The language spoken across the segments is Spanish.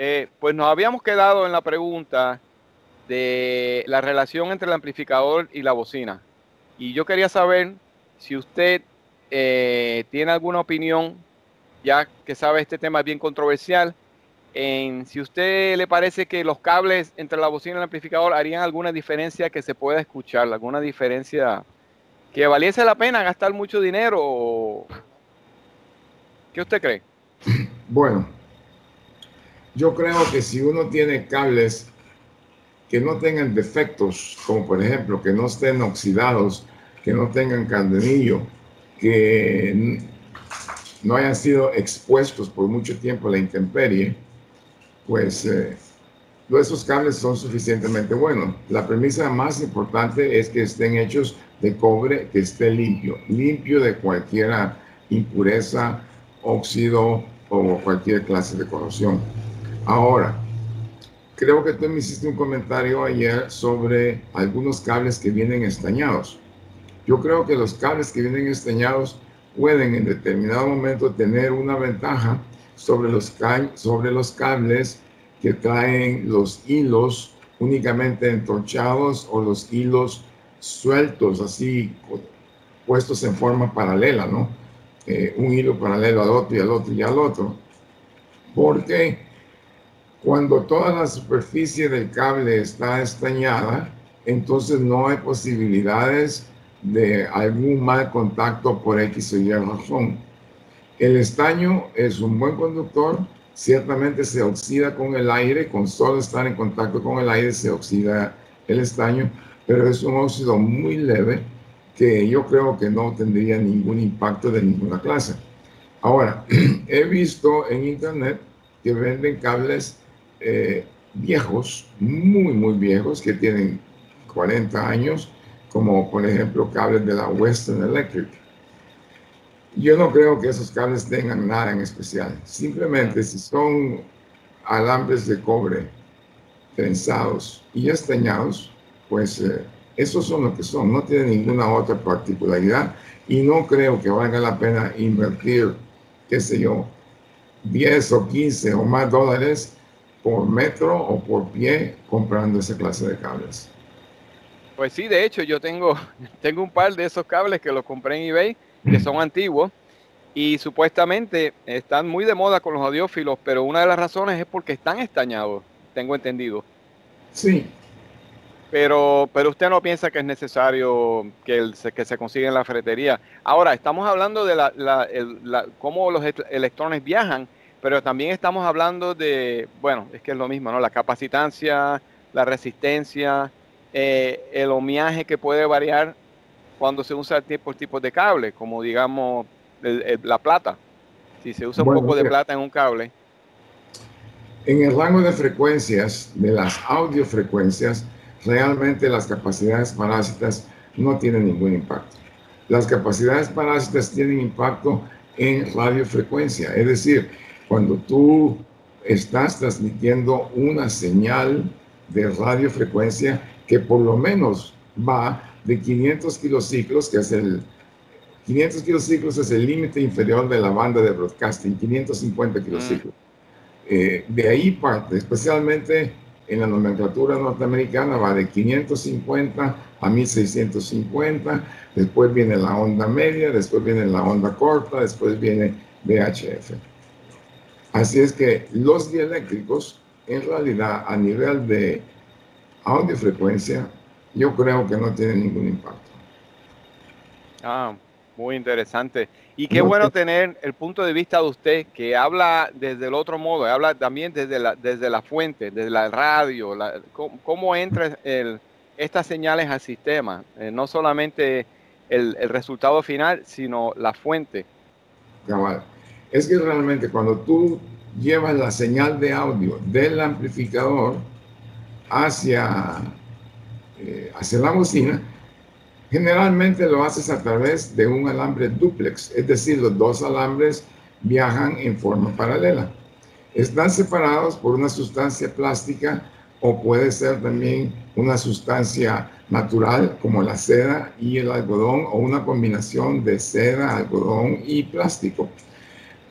Eh, pues nos habíamos quedado en la pregunta de la relación entre el amplificador y la bocina. Y yo quería saber si usted eh, tiene alguna opinión, ya que sabe este tema es bien controversial, en si usted le parece que los cables entre la bocina y el amplificador harían alguna diferencia que se pueda escuchar, alguna diferencia que valiese la pena gastar mucho dinero. ¿Qué usted cree? Bueno, yo creo que si uno tiene cables que no tengan defectos, como por ejemplo que no estén oxidados, que no tengan candenillo, que no hayan sido expuestos por mucho tiempo a la intemperie, pues eh, esos cables son suficientemente buenos. La premisa más importante es que estén hechos de cobre que esté limpio, limpio de cualquier impureza, óxido o cualquier clase de corrosión. Ahora, creo que tú me hiciste un comentario ayer sobre algunos cables que vienen estañados. Yo creo que los cables que vienen estañados pueden en determinado momento tener una ventaja sobre los, sobre los cables que traen los hilos únicamente entorchados o los hilos sueltos, así puestos en forma paralela, ¿no? Eh, un hilo paralelo al otro y al otro y al otro. Porque cuando toda la superficie del cable está estañada, entonces no hay posibilidades de algún mal contacto por X o Y razón. El estaño es un buen conductor, ciertamente se oxida con el aire, con solo estar en contacto con el aire se oxida el estaño, pero es un óxido muy leve que yo creo que no tendría ningún impacto de ninguna clase. Ahora, he visto en internet que venden cables eh, viejos, muy, muy viejos, que tienen 40 años, como por ejemplo cables de la Western Electric. Yo no creo que esos cables tengan nada en especial. Simplemente si son alambres de cobre trenzados y estañados, pues eh, esos son lo que son. No tienen ninguna otra particularidad y no creo que valga la pena invertir, qué sé yo, 10 o 15 o más dólares por metro o por pie comprando esa clase de cables. Pues sí, de hecho yo tengo, tengo un par de esos cables que los compré en eBay, que son antiguos y supuestamente están muy de moda con los audiófilos, pero una de las razones es porque están estañados, tengo entendido. Sí. Pero, pero usted no piensa que es necesario que, que se consiga en la ferretería. Ahora, estamos hablando de la, cómo los electrones viajan, pero también estamos hablando de, bueno, es que es lo mismo, ¿no? La capacitancia, la resistencia, eh, el homiaje que puede variar cuando se usa tipo, tipo de cable, como digamos la plata. Si se usa un poco de plata en un cable. En el rango de frecuencias, de las audiofrecuencias, realmente las capacidades parásitas no tienen ningún impacto. Las capacidades parásitas tienen impacto en radiofrecuencia, es decir, cuando tú estás transmitiendo una señal de radiofrecuencia que por lo menos va de 500 kilociclos, que es el 500 kilociclos es el límite inferior de la banda de broadcasting, 550 kilociclos. Eh, de ahí parte, especialmente en la nomenclatura norteamericana, va de 550 a 1650, después viene la onda media, después viene la onda corta, después viene VHF. Así es que los dieléctricos, en realidad, a nivel de audiofrecuencia, yo creo que no tienen ningún impacto. Ah, muy interesante. Y qué bueno tener el punto de vista de usted, que habla desde el otro modo, habla también desde la, desde la fuente, desde la radio, cómo, entra el, estas señales al sistema, eh, no solamente el, el, resultado final, sino la fuente. Cabal es que realmente cuando tú llevas la señal de audio del amplificador hacia, eh, hacia la bocina, generalmente lo haces a través de un alambre duplex, es decir, los dos alambres viajan en forma paralela. Están separados por una sustancia plástica o puede ser también una sustancia natural como la seda y el algodón o una combinación de seda, algodón y plástico.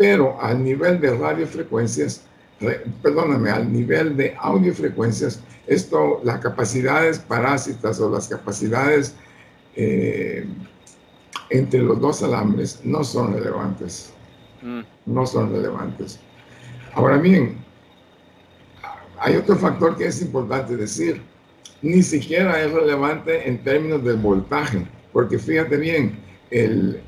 Pero al nivel de radiofrecuencias, perdóname, al nivel de audiofrecuencias, esto, las capacidades parásitas o las capacidades eh, entre los dos alambres no son relevantes. Mm. No son relevantes. Ahora bien, hay otro factor que es importante decir. Ni siquiera es relevante en términos del voltaje, porque fíjate bien, el,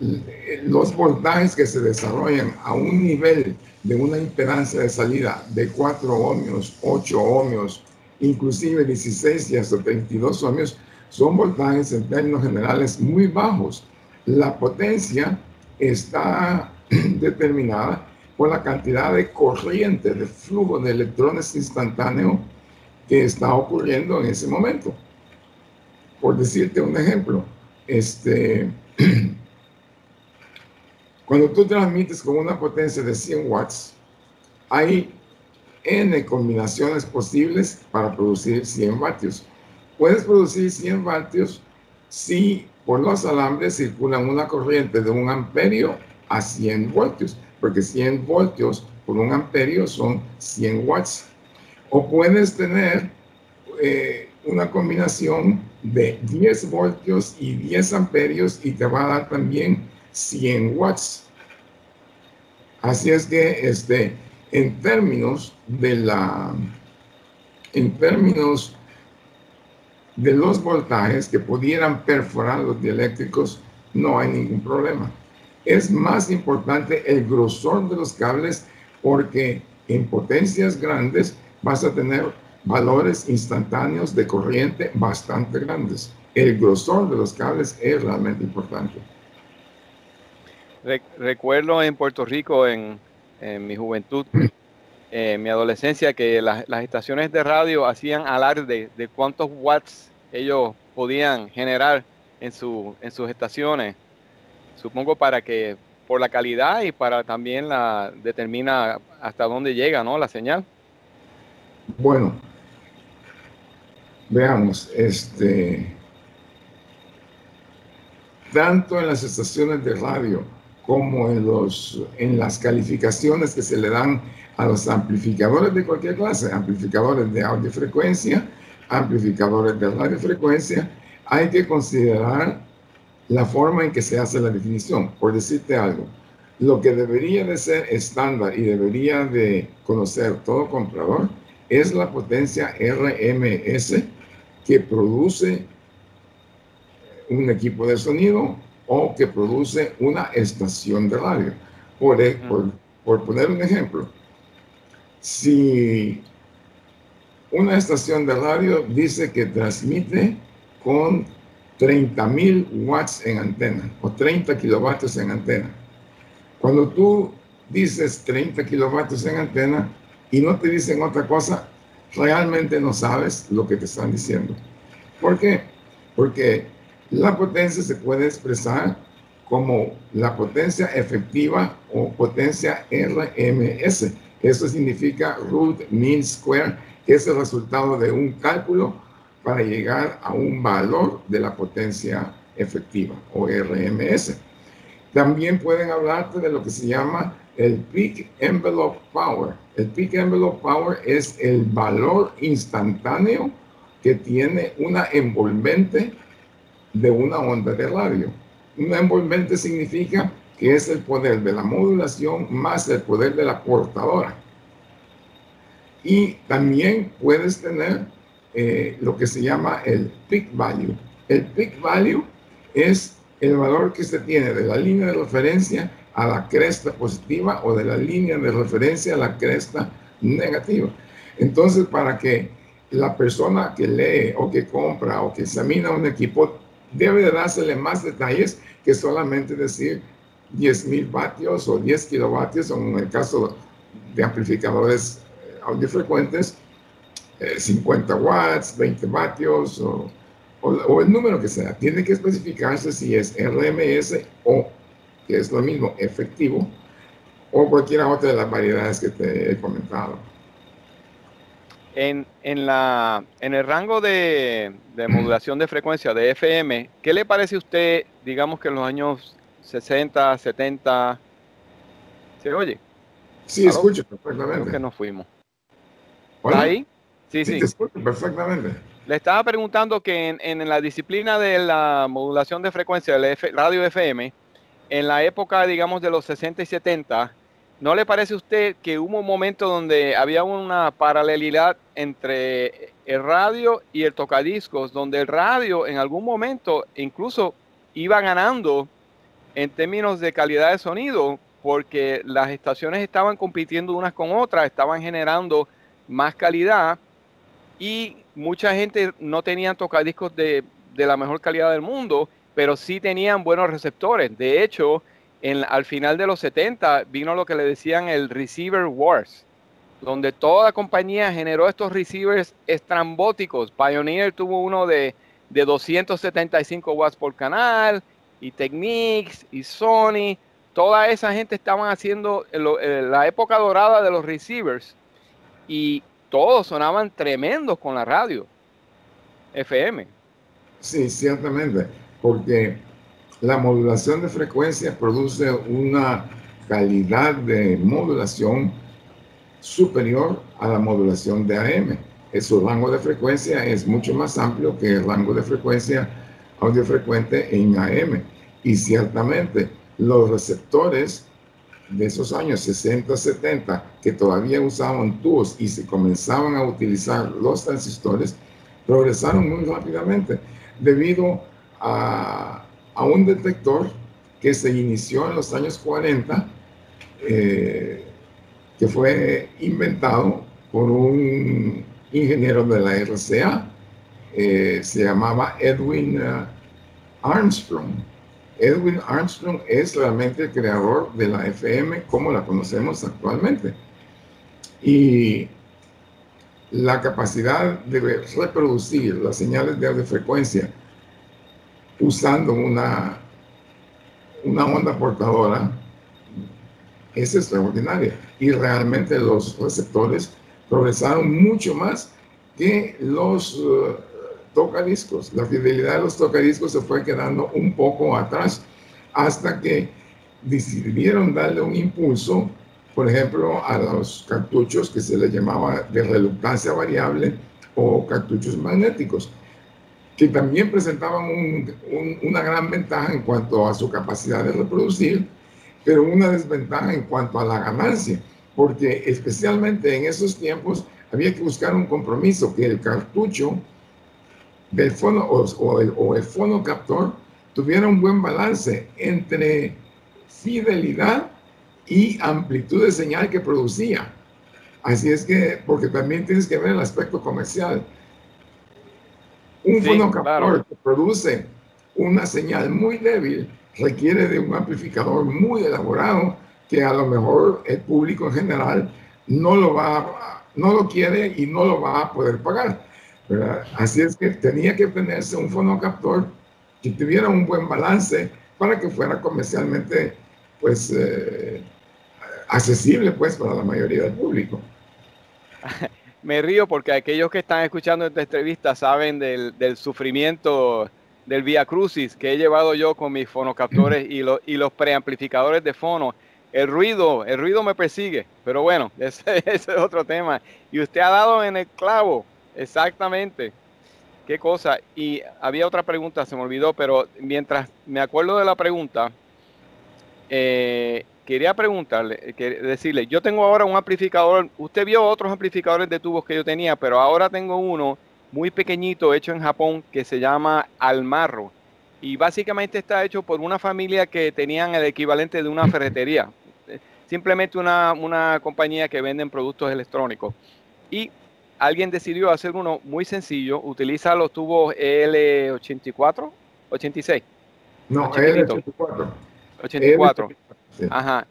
los voltajes que se desarrollan a un nivel de una impedancia de salida de 4 ohmios, 8 ohmios, inclusive 16 y hasta 32 ohmios, son voltajes en términos generales muy bajos. La potencia está determinada por la cantidad de corriente, de flujo de electrones instantáneo que está ocurriendo en ese momento. Por decirte un ejemplo, este, Cuando tú transmites con una potencia de 100 watts, hay N combinaciones posibles para producir 100 vatios. Puedes producir 100 vatios si por los alambres circulan una corriente de un amperio a 100 voltios, porque 100 voltios por un amperio son 100 watts. O puedes tener eh, una combinación de 10 voltios y 10 amperios y te va a dar también 100 watts. Así es que este, en términos de la, en términos de los voltajes que pudieran perforar los dieléctricos, no hay ningún problema. Es más importante el grosor de los cables porque en potencias grandes vas a tener valores instantáneos de corriente bastante grandes. El grosor de los cables es realmente importante recuerdo en Puerto Rico, en, mi juventud, en mi adolescencia, que las estaciones de radio hacían alarde de cuántos watts ellos podían generar en, su, en sus estaciones. Supongo para que, por la calidad y para también la determina hasta dónde llega, ¿no? La señal. Bueno, veamos, este, tanto en las estaciones de radio como en, los, en las calificaciones que se le dan a los amplificadores de cualquier clase, amplificadores de audiofrecuencia, amplificadores de radiofrecuencia, hay que considerar la forma en que se hace la definición. Por decirte algo, lo que debería de ser estándar y debería de conocer todo comprador es la potencia RMS que produce un equipo de sonido o que produce una estación de radio. Por, e, por, poner un ejemplo, si una estación de radio dice que transmite con 30.000 watts en antena o 30 kilovatios en antena. Cuando tú dices 30 kilovatios en antena y no te dicen otra cosa, realmente no sabes lo que te están diciendo. ¿Por qué? Porque la potencia se puede expresar como la potencia efectiva o potencia RMS. Eso significa root mean square, que es el resultado de un cálculo para llegar a un valor de la potencia efectiva o RMS. También pueden hablarte de lo que se llama el peak envelope power. El peak envelope power es el valor instantáneo que tiene una envolvente de una onda de radio. Una envolvente significa que es el poder de la modulación más el poder de la portadora. Y también puedes tener eh, lo que se llama el peak value. El peak value es el valor que se tiene de la línea de referencia a la cresta positiva o de la línea de referencia a la cresta negativa. Entonces, para que la persona que lee o que compra o que examina un equipo debe de dársele más detalles que solamente decir 10.000 vatios o 10 kilovatios, o en el caso de amplificadores eh, audiofrecuentes, 50 eh, watts, 20 vatios o, o, el número que sea. Tiene que especificarse si es RMS o, que es lo mismo, efectivo, o cualquiera otra de las variedades que te he comentado. En, en, la, en el rango de, modulación de frecuencia de FM, ¿qué le parece a usted, digamos que en los años 60, 70, se oye? Sí, escucho perfectamente. Creo que nos fuimos. Hola. ahí? Sí, Sí, sí. te escucho perfectamente. Le estaba preguntando que en, en la disciplina de la modulación de frecuencia del F- radio FM, en la época, digamos, de los 60 y 70, ¿no le parece a usted que hubo un momento donde había una paralelidad entre el radio y el tocadiscos, donde el radio en algún momento incluso iba ganando en términos de calidad de sonido, porque las estaciones estaban compitiendo unas con otras, estaban generando más calidad y mucha gente no tenían tocadiscos de, de la mejor calidad del mundo, pero sí tenían buenos receptores. De hecho, en, al final de los 70 vino lo que le decían el Receiver Wars, donde toda compañía generó estos receivers estrambóticos. Pioneer tuvo uno de, de 275 watts por canal, y Technics, y Sony. Toda esa gente estaban haciendo eh, la época dorada de los receivers y todos sonaban tremendos con la radio FM. Sí, ciertamente, porque la modulación de frecuencia produce una calidad de modulación superior a la modulación de AM. Eh, Su rango de frecuencia es mucho más amplio que el rango de frecuencia audiofrecuente en AM. Y ciertamente los receptores de esos años 60, 70, que todavía usaban tubos y se comenzaban a utilizar los transistores, progresaron muy rápidamente debido a, a un detector que se inició en los años 40, eh, que fue inventado por un ingeniero de la RCA, eh, se llamaba Edwin eh, Armstrong. Edwin Armstrong es realmente el creador de la FM como la conocemos actualmente. Y la capacidad de reproducir las señales de audiofrecuencia usando una, una onda portadora es extraordinaria. Y realmente los receptores progresaron mucho más que los uh, tocadiscos. La fidelidad de los tocadiscos se fue quedando un poco atrás hasta que decidieron darle un impulso, por ejemplo, a los cartuchos que se les llamaba de reluctancia variable o cartuchos magnéticos, que también presentaban un, un, una gran ventaja en cuanto a su capacidad de reproducir, pero una desventaja en cuanto a la ganancia, porque especialmente en esos tiempos había que buscar un compromiso, que el cartucho del fono o, o, el, o el fonocaptor tuviera un buen balance entre fidelidad y amplitud de señal que producía. Así es que, porque también tienes que ver el aspecto comercial. Un Sí, fonocaptor claro. que produce una señal muy débil requiere de un amplificador muy elaborado que a lo mejor el público en general no lo va a- no lo quiere y no lo va a poder pagar. ¿verdad? Así es que tenía que tenerse un fonocaptor que tuviera un buen balance para que fuera comercialmente pues eh, accesible pues para la mayoría del público. Me río porque aquellos que están escuchando esta entrevista saben del, del sufrimiento del Via Crucis que he llevado yo con mis fonocaptores y, los y los preamplificadores de fono. El ruido, el ruido me persigue, pero bueno, ese, ese es otro tema. Y usted ha dado en el clavo, exactamente. Qué cosa. Y había otra pregunta, se me olvidó, pero mientras me acuerdo de la pregunta, eh, quería preguntarle, eh, decirle, yo tengo ahora un amplificador, usted vio otros amplificadores de tubos que yo tenía, pero ahora tengo uno muy pequeñito hecho en Japón que se llama Almarro. Y básicamente está hecho por una familia que tenían el equivalente de una ferretería. Eh, Simplemente una, una compañía que venden productos electrónicos. Y alguien decidió hacer uno muy sencillo, utiliza los tubos L84, 86, No, Chiquitito. L84. 84. Sí. Ajá.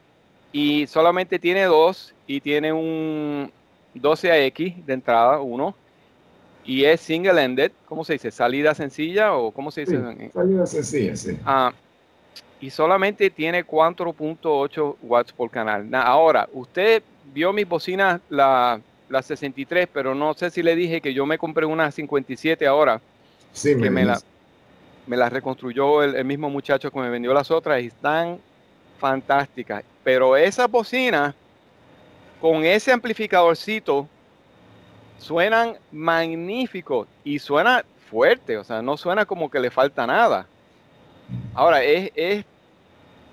Y solamente tiene dos y tiene un 12AX de entrada, uno. Y es single ended, ¿cómo se dice? Salida sencilla o cómo se dice? Sí, salida sencilla, sí. Ah, y solamente tiene 4.8 watts por canal. Na- ahora, usted vio mis bocinas, la, la 63, pero no sé si le dije que yo me compré una 57 ahora, Sí, que me la, me la reconstruyó el, el mismo muchacho que me vendió las otras y están fantásticas. Pero esas bocinas con ese amplificadorcito suenan magníficos y suena fuerte, o sea, no suena como que le falta nada. Ahora, es, es,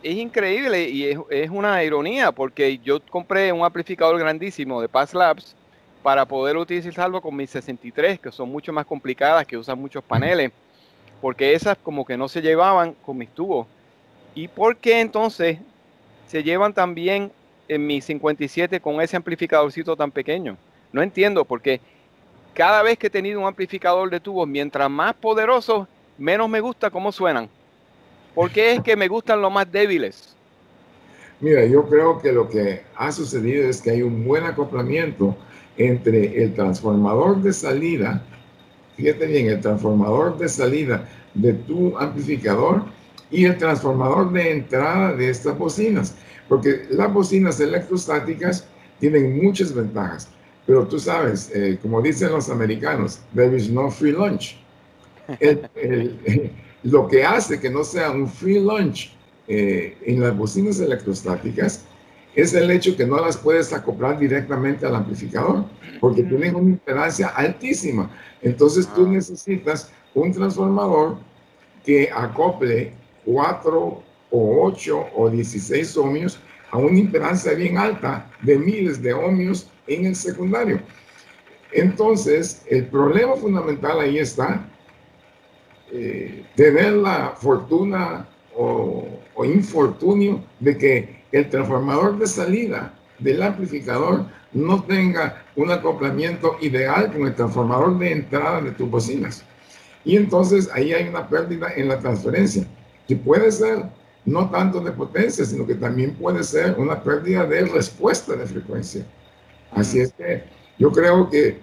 increíble y es, una ironía porque yo compré un amplificador grandísimo de Paz Labs para poder utilizarlo con mis 63, que son mucho más complicadas, que usan muchos paneles, porque esas como que no se llevaban con mis tubos. ¿Y por qué entonces se llevan también en mi 57 con ese amplificadorcito tan pequeño? No entiendo, porque cada vez que he tenido un amplificador de tubos, mientras más poderoso, menos me gusta cómo suenan. ¿Por qué es que me gustan los más débiles? Mira, yo creo que lo que ha sucedido es que hay un buen acoplamiento entre el transformador de salida, fíjate bien, el transformador de salida de tu amplificador y el transformador de entrada de estas bocinas, porque las bocinas electrostáticas tienen muchas ventajas, pero tú sabes, eh, como dicen los americanos, there is no free lunch. lo que hace que no sea un free lunch eh, en las bocinas electrostáticas es el hecho que no las puedes acoplar directamente al amplificador, porque tienen una impedancia altísima. Entonces tú ah. necesitas un transformador que acople 4 o 8 o 16 ohmios a una impedancia bien alta de miles de ohmios en el secundario. Entonces, el problema fundamental ahí está, eh, tener la fortuna o, o infortunio de que el transformador de salida del amplificador no tenga un acoplamiento ideal con el transformador de entrada de tus bocinas. Y entonces ahí hay una pérdida en la transferencia, que puede ser no tanto de potencia, sino que también puede ser una pérdida de respuesta de frecuencia. Así es que yo creo que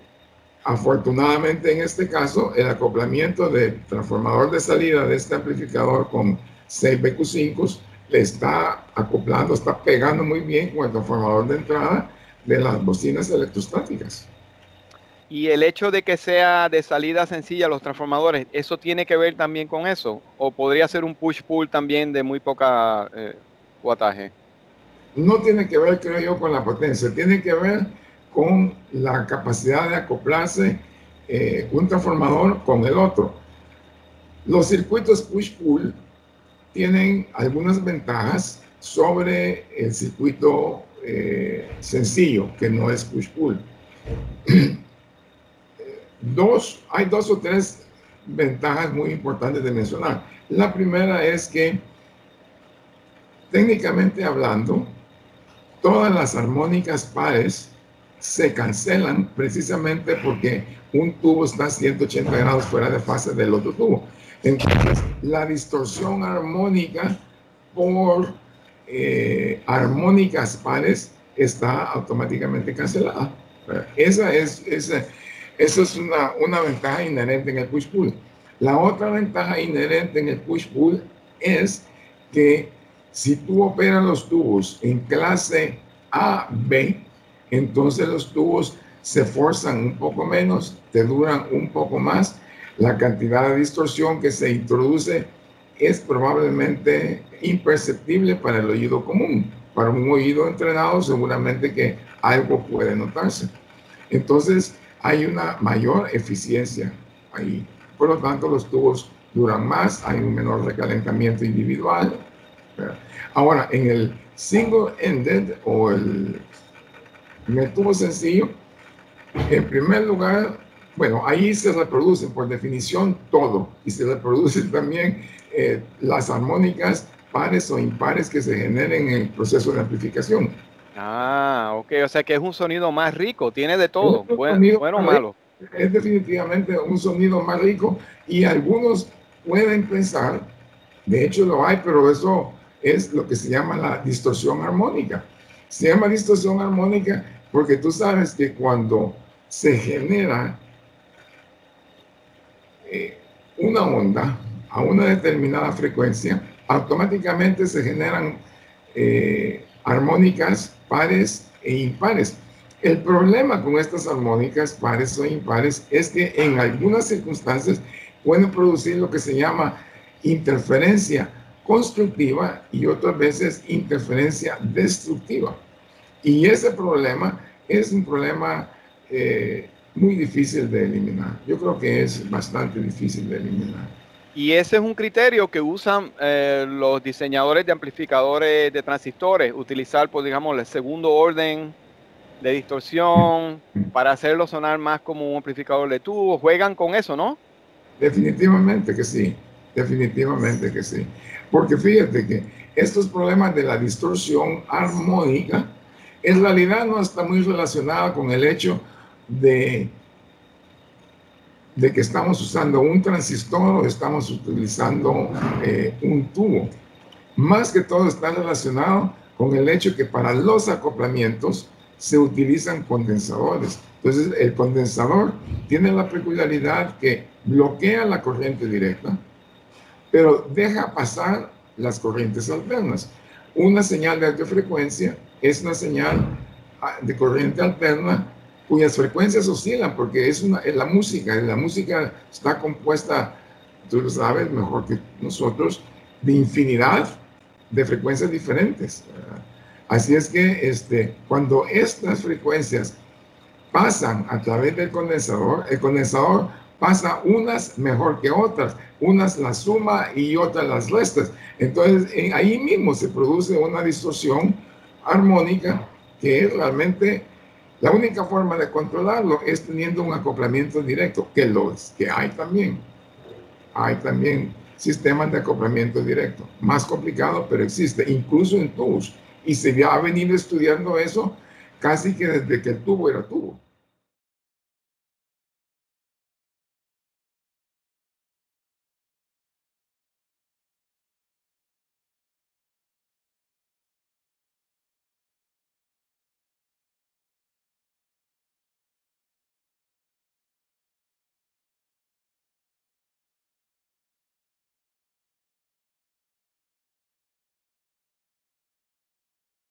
afortunadamente en este caso el acoplamiento del transformador de salida de este amplificador con 6 BQ5 le está acoplando, está pegando muy bien con el transformador de entrada de las bocinas electrostáticas. Y el hecho de que sea de salida sencilla los transformadores, ¿eso tiene que ver también con eso? ¿O podría ser un push-pull también de muy poca eh, No tiene que ver, creo yo, con la potencia, tiene que ver con la capacidad de acoplarse eh, un transformador con el otro. Los circuitos push-pull tienen algunas ventajas sobre el circuito eh, sencillo, que no es push-pull. dos, hay dos o tres ventajas muy importantes de mencionar. La primera es que, técnicamente hablando, todas las armónicas pares se cancelan precisamente porque un tubo está a 180 grados fuera de fase del otro tubo. Entonces, la distorsión armónica por eh, armónicas pares está automáticamente cancelada. Esa es, esa, es una, una ventaja inherente en el push-pull. La otra ventaja inherente en el push-pull es que si tú operas los tubos en clase A, B, entonces los tubos se forzan un poco menos, te duran un poco más la cantidad de distorsión que se introduce es probablemente imperceptible para el oído común. Para un oído entrenado seguramente que algo puede notarse. Entonces hay una mayor eficiencia ahí. Por lo tanto, los tubos duran más, hay un menor recalentamiento individual. Ahora, en el single-ended o el, en el tubo sencillo, en primer lugar, bueno, ahí se reproducen por definición todo y se reproducen también eh, las armónicas pares o impares que se generen en el proceso de amplificación. Ah, ok, o sea que es un sonido más rico, tiene de todo, bueno, bueno o malo. Es definitivamente un sonido más rico y algunos pueden pensar, de hecho lo hay, pero eso es lo que se llama la distorsión armónica. Se llama distorsión armónica porque tú sabes que cuando se genera eh, una onda a una determinada frecuencia, automáticamente se generan eh, armónicas pares e impares. El problema con estas armónicas pares o impares es que en algunas circunstancias pueden producir lo que se llama interferencia constructiva y otras veces interferencia destructiva. Y ese problema es un problema eh, muy difícil de eliminar. Yo creo que es bastante difícil de eliminar. Y ese es un criterio que usan eh, los diseñadores de amplificadores de transistores, utilizar, por digamos, el segundo orden de distorsión para hacerlo sonar más como un amplificador de tubo. Juegan con eso, ¿no? Definitivamente que sí, definitivamente que sí. Porque fíjate que estos problemas de la distorsión armónica en realidad no está muy relacionada con el hecho de, de que estamos usando un transistor o estamos utilizando eh, un tubo. Más que todo está relacionado con el hecho que para los acoplamientos se utilizan condensadores. Entonces, el condensador tiene la peculiaridad que bloquea la corriente directa, pero deja pasar las corrientes alternas. Una señal de alta frecuencia es una señal ah, de corriente alterna cuyas frecuencias oscilan, porque es, una, la música, la música está compuesta, tú lo sabes mejor que nosotros, de infinidad de frecuencias diferentes. Así es que este, cuando estas frecuencias pasan a través del condensador, el condensador pasa unas mejor que otras, unas las suma y otras las restas. Entonces ahí mismo se produce una distorsión armónica que es realmente la única forma de controlarlo es teniendo un acoplamiento directo, que los que hay también. Hay también sistemas de acoplamiento directo, más complicado, pero existe, incluso en tubos. Y se ha venido estudiando eso casi que desde que el tubo era tubo.